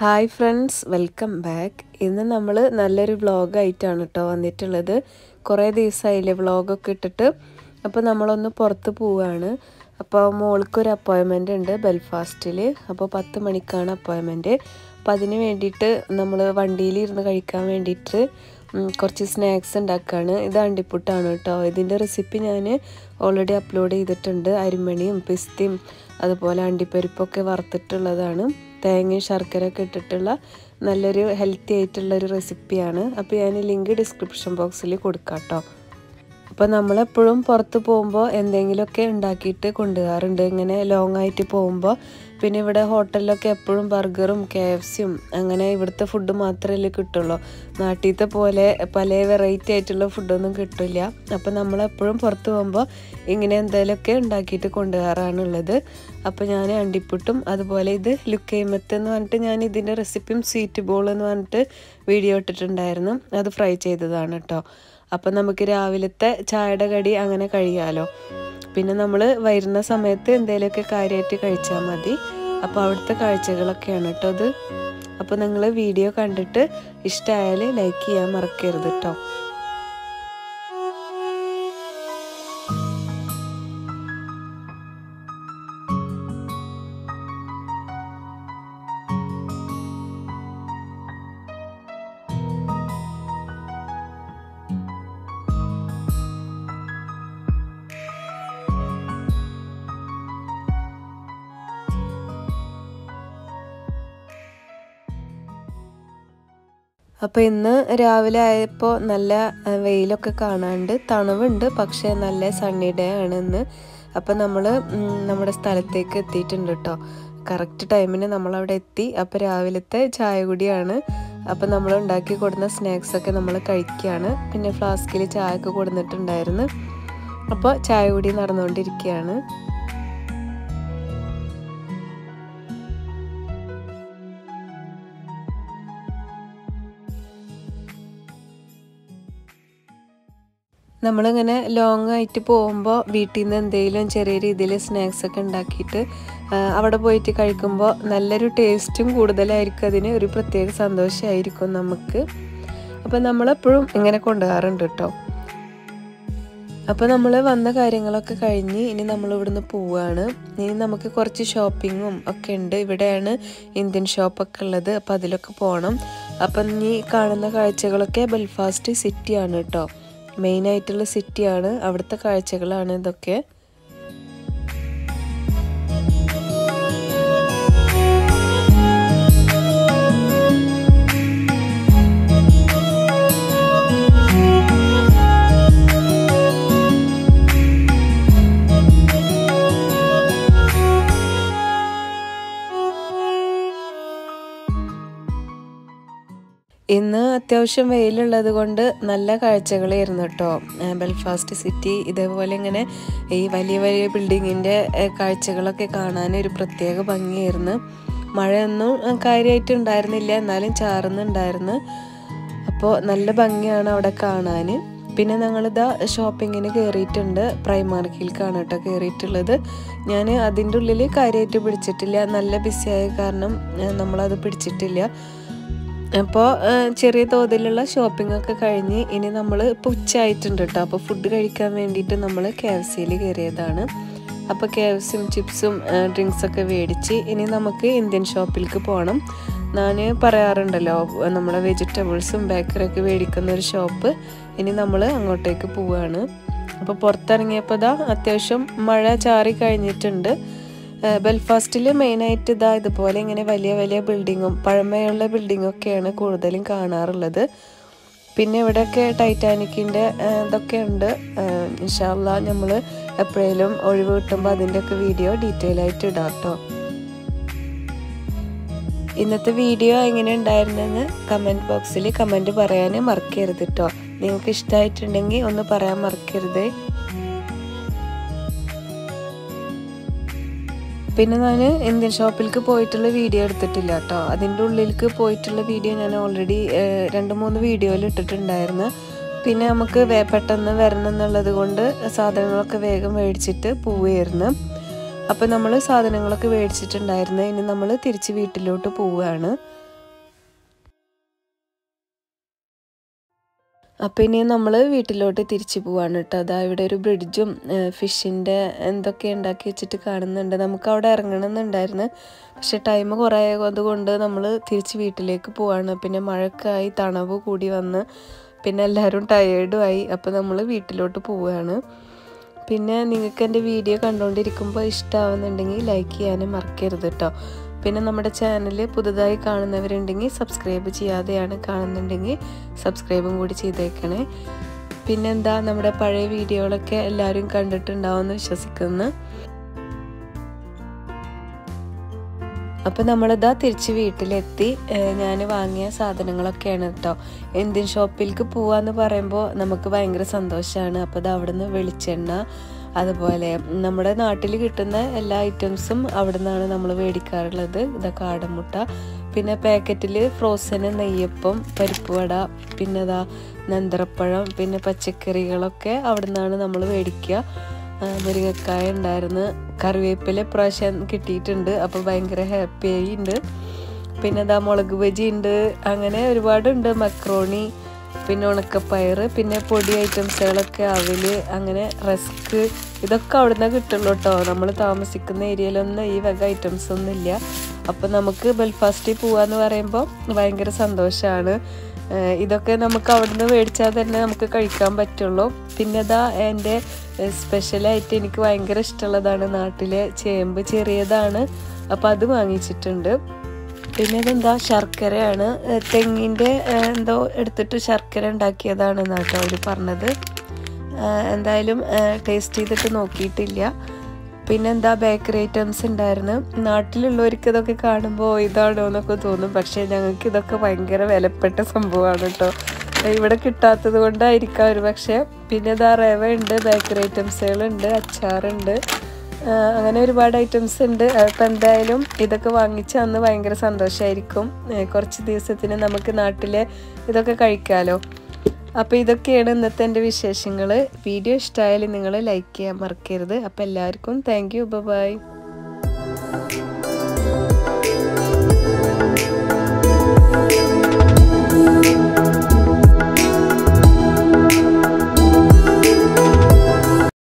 Hi friends welcome back ഇന്ന് നമ്മൾ നല്ലൊരു വ്ളോഗായിട്ടാണ് കേട്ടോ വന്നിട്ടുള്ളത്. കുറേ ദിവസമായില്ലേ വ്ളോഗൊക്കെ ഇട്ടിട്ട്. അപ്പോൾ നമ്മളൊന്ന് പുറത്ത് പോവുകയാണ് അപ്പോൾ മോൾക്കൊരു അപ്പോയിൻമെന്റ് ഉണ്ട് ബെൽഫാസ്റ്റിൽ അപ്പോൾ പത്ത് മണിക്കാണ് അപ്പോയിൻമെന്റ് അപ്പോൾ അതിന് വേണ്ടിയിട്ട് നമ്മൾ വണ്ടിയിൽ ഇരുന്ന് കഴിക്കാൻ വേണ്ടിയിട്ട് കുറച്ച് സ്നാക്സ് ഉണ്ടാക്കുകയാണ് ഇത് അണ്ടിപ്പുട്ടാണ് കേട്ടോ ഇതിന്റെ റെസിപ്പി ഞാൻ ഓൾറെഡി അപ്ലോഡ് ചെയ്തിട്ടുണ്ട്. അരിമണിയും പിസ്തയും അതുപോലെ അണ്ടിപ്പരിപ്പൊക്കെ വറുത്തിട്ടുള്ളതാണ്. തേങ്ങയും ശർക്കരയൊക്കെ ഇട്ടിട്ടുള്ള നല്ലൊരു ഹെൽത്തി ആയിട്ടുള്ള ഒരു റെസിപ്പിയാണ് അപ്പോൾ ഞാൻ ലിങ്ക് ഡിസ്ക്രിപ്ഷൻ ബോക്സിൽ കൊടുക്കാം കേട്ടോ അപ്പോൾ നമ്മളെപ്പോഴും പുറത്ത് പോകുമ്പോൾ എന്തെങ്കിലുമൊക്കെ ഉണ്ടാക്കിയിട്ട് കൊണ്ടുപോകാറുണ്ട് ഇങ്ങനെ ലോങ് ആയിട്ട് പോകുമ്പോൾ പിന്നെ ഇവിടെ ഹോട്ടലിലൊക്കെ എപ്പോഴും ബർഗറും കെ എഫ് സിയും അങ്ങനെ ഇവിടുത്തെ ഫുഡ് മാത്രമല്ലേ കിട്ടുള്ളൂ. നാട്ടിലത്തെ പോലെ പല വെറൈറ്റി ആയിട്ടുള്ള ഫുഡൊന്നും കിട്ടില്ല. അപ്പോൾ നമ്മളെപ്പോഴും പുറത്ത് പോകുമ്പോൾ ഇങ്ങനെ എന്തെങ്കിലുമൊക്കെ ഉണ്ടാക്കിയിട്ട് കൊണ്ടുപോകാറാണുള്ളത് അപ്പോൾ ഞാൻ അണ്ടിപ്പുട്ടും അതുപോലെ ഇത് ലുക്കൈമത്ത് എന്ന് പറഞ്ഞിട്ട് ഞാൻ ഇതിന്റെ റെസിപ്പിയും സ്വീറ്റ് ബോൾ എന്ന് പറഞ്ഞിട്ട് വീഡിയോ ഇട്ടിട്ടുണ്ടായിരുന്നു. അത് ഫ്രൈ ചെയ്തതാണ് കേട്ടോ അപ്പം നമുക്ക് രാവിലത്തെ ചായയുടെ കടി അങ്ങനെ കഴിയാമല്ലോ പിന്നെ നമ്മൾ വരുന്ന സമയത്ത് എന്തെങ്കിലുമൊക്കെ കാര്യമായിട്ട് കഴിച്ചാൽ മതി. അപ്പോൾ അവിടുത്തെ കാഴ്ചകളൊക്കെയാണ് കേട്ടോ അത് അപ്പോൾ നിങ്ങൾ വീഡിയോ കണ്ടിട്ട് ഇഷ്ടമായാൽ ലൈക്ക് ചെയ്യാൻ മറക്കരുത് കേട്ടോ അപ്പോൾ ഇന്ന് രാവിലെ ആയപ്പോൾ നല്ല വെയിലൊക്കെ കാണാണ്ട് തണുവുണ്ട് പക്ഷേ നല്ല സണ്ണി ഡേ ആണ് ഇന്ന്. അപ്പോൾ നമ്മൾ നമ്മുടെ സ്ഥലത്തേക്ക് എത്തിയിട്ടുണ്ട് കേട്ടോ കറക്റ്റ് ടൈമിന് നമ്മളവിടെ എത്തി. അപ്പോൾ രാവിലത്തെ ചായ കുടിയാണ് അപ്പോൾ നമ്മൾ ഉണ്ടാക്കി കൊടുക്കുന്ന സ്നാക്സൊക്കെ നമ്മൾ കഴിക്കുകയാണ്. പിന്നെ ഫ്ലാസ്കിൽ ചായ ഒക്കെ കൊടുത്തിട്ടുണ്ടായിരുന്നു അപ്പോൾ ചായ കുടി നടന്നുകൊണ്ടിരിക്കുകയാണ്. നമ്മളിങ്ങനെ ലോങ് ആയിട്ട് പോകുമ്പോൾ വീട്ടിൽ നിന്ന് എന്തെങ്കിലും ചെറിയ രീതിയിൽ സ്നാക്സ് ഒക്കെ ഉണ്ടാക്കിയിട്ട് അവിടെ പോയിട്ട് കഴിക്കുമ്പോൾ നല്ലൊരു ടേസ്റ്റും കൂടുതലായിരിക്കും അതിന്. ഒരു പ്രത്യേക സന്തോഷമായിരിക്കും നമുക്ക്. അപ്പോൾ നമ്മളെപ്പോഴും ഇങ്ങനെ കൊണ്ടുപോകാറുണ്ട് കേട്ടോ. അപ്പോൾ നമ്മൾ വന്ന കാര്യങ്ങളൊക്കെ കഴിഞ്ഞ് ഇനി നമ്മൾ ഇവിടുന്ന് പോവുകയാണ് ഇനി നമുക്ക് കുറച്ച് ഷോപ്പിങ്ങും ഒക്കെ ഉണ്ട്. ഇവിടെയാണ് ഇന്ത്യൻ ഷോപ്പൊക്കെ ഉള്ളത്. അപ്പോൾ അതിലൊക്കെ പോകണം അപ്പം ഇനി കാണുന്ന കാഴ്ചകളൊക്കെ ബെൽഫാസ്റ്റ് സിറ്റിയാണ് കേട്ടോ. മെയിൻ ആയിട്ടുള്ള സിറ്റിയാണ്. അവിടുത്തെ കാഴ്ചകളാണ് ഇതൊക്കെ. ഇന്ന് അത്യാവശ്യം വെയിലുള്ളത് കൊണ്ട് നല്ല കാഴ്ചകളായിരുന്നു കേട്ടോ. ബെൽഫാസ്റ്റ് സിറ്റി ഇതേപോലെ ഇങ്ങനെ ഈ വലിയ വലിയ ബിൽഡിങ്ങിന്റെ കാഴ്ചകളൊക്കെ കാണാൻ ഒരു പ്രത്യേക ഭംഗിയായിരുന്നു. മഴയൊന്നും കാര്യമായിട്ട് ഉണ്ടായിരുന്നില്ല എന്നാലും ചാറുന്നുണ്ടായിരുന്നു. അപ്പോൾ നല്ല ഭംഗിയാണ് അവിടെ കാണാൻ പിന്നെ ഞങ്ങളിതാ ഷോപ്പിങ്ങിന് കയറിയിട്ടുണ്ട് പ്രൈമാർക്കിലേക്കാണ് കേട്ടോ കയറിയിട്ടുള്ളത് ഞാൻ അതിന്റെ ഉള്ളിൽ കാര്യമായിട്ട് പിടിച്ചിട്ടില്ല. നല്ല ബിസിയായ കാരണം നമ്മളത് പിടിച്ചിട്ടില്ല. അപ്പോൾ ചെറിയ തോതിലുള്ള ഷോപ്പിംഗ് ഒക്കെ കഴിഞ്ഞ് ഇനി നമ്മൾ ഇപ്പോൾ ഉച്ചയായിട്ടുണ്ട് കേട്ടോ അപ്പോൾ ഫുഡ് കഴിക്കാൻ വേണ്ടിയിട്ട് നമ്മൾ കെ എഫ് സിയിൽ കയറിയതാണ് അപ്പോൾ കെ എഫ് സിയും ചിപ്സും ഡ്രിങ്ക്സൊക്കെ മേടിച്ച് ഇനി നമുക്ക് ഇന്ത്യൻ ഷോപ്പിലേക്ക് പോകണം ഞാൻ പറയാറുണ്ടല്ലോ നമ്മുടെ വെജിറ്റബിൾസും ബേക്കറിയൊക്കെ മേടിക്കുന്ന ഒരു ഷോപ്പ് ഇനി നമ്മൾ അങ്ങോട്ടേക്ക് പോവുകയാണ് അപ്പോൾ പുറത്തിറങ്ങിയപ്പോൾ ദാ അത്യാവശ്യം മഴ ചാറി കഴിഞ്ഞിട്ടുണ്ട്. ബെൽഫാസ്റ്റിൽ മെയിനായിട്ട് ഇതാ ഇതുപോലെ ഇങ്ങനെ വലിയ വലിയ ബിൽഡിങ്ങും പഴമയുള്ള ബിൽഡിങ്ങും ഒക്കെയാണ് കൂടുതലും കാണാറുള്ളത്. പിന്നെ ഇവിടെയൊക്കെ ടൈറ്റാനിക്കിന്റെ ഇതൊക്കെ ഉണ്ട്. ഇൻഷാല്ല നമ്മൾ എപ്പോഴേലും ഒഴിവ് കിട്ടുമ്പോൾ അതിന്റെയൊക്കെ വീഡിയോ ഡീറ്റെയിൽ ആയിട്ട് ഇടാം കേട്ടോ ഇന്നത്തെ വീഡിയോ എങ്ങനെ ഉണ്ടായിരുന്നെന്ന് കമന്റ് ബോക്സിൽ കമന്റ് പറയാൻ മറക്കരുത് കേട്ടോ നിങ്ങൾക്ക് ഇഷ്ടമായിട്ടുണ്ടെങ്കിൽ ഒന്ന് പറയാൻ മറക്കരുത്. പിന്നെ ഞാൻ ഇന്ത്യൻ ഷോപ്പിലേക്ക് പോയിട്ടുള്ള വീഡിയോ എടുത്തിട്ടില്ല കേട്ടോ അതിന്റെ ഉള്ളിലേക്ക് പോയിട്ടുള്ള വീഡിയോ ഞാൻ ഓൾറെഡി രണ്ട് മൂന്ന് വീഡിയോയിൽ ഇട്ടിട്ടുണ്ടായിരുന്നു. പിന്നെ നമുക്ക് പെട്ടെന്ന് വരണം എന്നുള്ളത് കൊണ്ട് സാധനങ്ങളൊക്കെ വേഗം മേടിച്ചിട്ട് പോവുകയായിരുന്നു അപ്പോൾ നമ്മൾ സാധനങ്ങളൊക്കെ മേടിച്ചിട്ടുണ്ടായിരുന്നു. ഇനി നമ്മൾ തിരിച്ച് വീട്ടിലോട്ട് പോവുകയാണ് അപ്പോൾ ഇനി നമ്മൾ വീട്ടിലോട്ട് തിരിച്ചു പോവാണ് കേട്ടോ അതാ ഇവിടെ ഒരു ബ്രിഡ്ജും ഫിഷിന്റെ എന്തൊക്കെ ഉണ്ടാക്കി വെച്ചിട്ട് കാണുന്നുണ്ട്. നമുക്ക് അവിടെ ഇറങ്ങണമെന്നുണ്ടായിരുന്നു. പക്ഷെ ടൈം കുറേ അതുകൊണ്ട് നമ്മൾ തിരിച്ച് വീട്ടിലേക്ക് പോവാണ്. പിന്നെ മഴക്കായി തണവ് കൂടി വന്ന് പിന്നെ എല്ലാവരും ടയേർഡും ആയി. അപ്പോൾ നമ്മൾ വീട്ടിലോട്ട് പോവുകയാണ് പിന്നെ നിങ്ങൾക്ക് എന്റെ വീഡിയോ കണ്ടുകൊണ്ടിരിക്കുമ്പോൾ ഇഷ്ടമാവുന്നുണ്ടെങ്കിൽ ലൈക്ക് ചെയ്യാനും മറക്കരുത് കേട്ടോ പിന്നെ നമ്മുടെ ചാനൽ പുതുതായി കാണുന്നവരുണ്ടെങ്കിൽ സബ്സ്ക്രൈബ് ചെയ്യാതെയാണ് കാണുന്നുണ്ടെങ്കിൽ സബ്സ്ക്രൈബും കൂടി ചെയ്തേക്കണേ. പിന്നെന്താ നമ്മുടെ പഴയ വീഡിയോകളൊക്കെ എല്ലാവരും കണ്ടിട്ടുണ്ടാവുമെന്ന് വിശ്വസിക്കുന്നു. അപ്പോൾ നമ്മളിതാ തിരിച്ച് വീട്ടിലെത്തി. ഞാൻ വാങ്ങിയ സാധനങ്ങളൊക്കെയാണ് കേട്ടോ എന്തിൻ ഷോപ്പിലേക്ക് പോവാന്ന് പറയുമ്പോൾ നമുക്ക് ഭയങ്കര സന്തോഷമാണ് അപ്പോൾ ഇത് അവിടുന്ന് വെളിച്ചെണ്ണ അതുപോലെ നമ്മുടെ നാട്ടിൽ കിട്ടുന്ന എല്ലാ ഐറ്റംസും അവിടെ നിന്നാണ് നമ്മൾ മേടിക്കാറുള്ളത്. ഇതാ കാടമുട്ട പിന്നെ പാക്കറ്റിൽ ഫ്രോസന് നെയ്യപ്പം പരിപ്പ് വട പിന്നെ ഇതാ നന്തരപ്പഴം പിന്നെ പച്ചക്കറികളൊക്കെ അവിടെ നിന്നാണ് നമ്മൾ മേടിക്കുക. മുരിങ്ങക്കായ ഉണ്ടായിരുന്നു. കറിവേപ്പില പ്രാവശ്യം കിട്ടിയിട്ടുണ്ട്. അപ്പോൾ ഭയങ്കര ഹാപ്പി ഉണ്ട്. പിന്നെ ഇതാ മുളക് ബജി ഉണ്ട്. അങ്ങനെ ഒരുപാടുണ്ട്. മക്രോണി പിന്നെ ഉണക്കപ്പയർ പിന്നെ പൊടി ഐറ്റംസുകളൊക്കെ അവൽ അങ്ങനെ റസ്ക് ഇതൊക്കെ അവിടുന്ന് കിട്ടുള്ളൂ കേട്ടോ നമ്മൾ താമസിക്കുന്ന ഏരിയയിലൊന്നും ഈ വക ഐറ്റംസ് ഒന്നും ഇല്ല. അപ്പം നമുക്ക് ബെൽഫാസ്റ്റിൽ പോവാന്ന് പറയുമ്പോൾ ഭയങ്കര സന്തോഷമാണ് ഇതൊക്കെ നമുക്ക് അവിടുന്ന് മേടിച്ചാൽ തന്നെ നമുക്ക് കഴിക്കാൻ പറ്റുള്ളൂ. പിന്നെ ഇതാ എന്റെ സ്പെഷ്യലായിട്ട് എനിക്ക് ഭയങ്കര ഇഷ്ടമുള്ളതാണ് നാട്ടിലെ ചേമ്പ് ചെറിയതാണ്. അപ്പോൾ അത് വാങ്ങിച്ചിട്ടുണ്ട്. പിന്നെ ഇതെന്താ ശർക്കരയാണ് തെങ്ങിന്റെ എന്തോ എടുത്തിട്ട് ശർക്കര ഉണ്ടാക്കിയതാണ് കേട്ടോ അവർ പറഞ്ഞത്. എന്തായാലും ടേസ്റ്റ് ചെയ്തിട്ട് നോക്കിയിട്ടില്ല. പിന്നെ എന്താ ബേക്കറി ഐറ്റംസ് ഉണ്ടായിരുന്നു നാട്ടിലുള്ളവർക്ക് ഇതൊക്കെ കാണുമ്പോൾ ഇതാണോ എന്നൊക്കെ തോന്നും. പക്ഷേ ഞങ്ങൾക്ക് ഇതൊക്കെ ഭയങ്കര വിലപ്പെട്ട സംഭവമാണ് കേട്ടോ ഇവിടെ കിട്ടാത്തത് കൊണ്ടായിരിക്കാം ഒരു പക്ഷേ പിന്നെ ഇതാ റവ ഉണ്ട് ബേക്കറി ഐറ്റംസുകളുണ്ട് അച്ചാറുണ്ട്. അങ്ങനെ ഒരുപാട് ഐറ്റംസ് ഉണ്ട്. അപ്പം എന്തായാലും ഇതൊക്കെ വാങ്ങിച്ച അന്ന് ഭയങ്കര സന്തോഷമായിരിക്കും കുറച്ച് ദിവസത്തിന് നമുക്ക് നാട്ടിൽ ഇതൊക്കെ കഴിക്കാമല്ലോ അപ്പോൾ ഇതൊക്കെയാണ് ഇന്നത്തെ എന്റെ വിശേഷങ്ങൾ വീഡിയോ ഇഷ്ടമായാലും നിങ്ങൾ ലൈക്ക് ചെയ്യാൻ മറക്കരുത്. അപ്പോൾ എല്ലാവർക്കും താങ്ക് യു ബൈ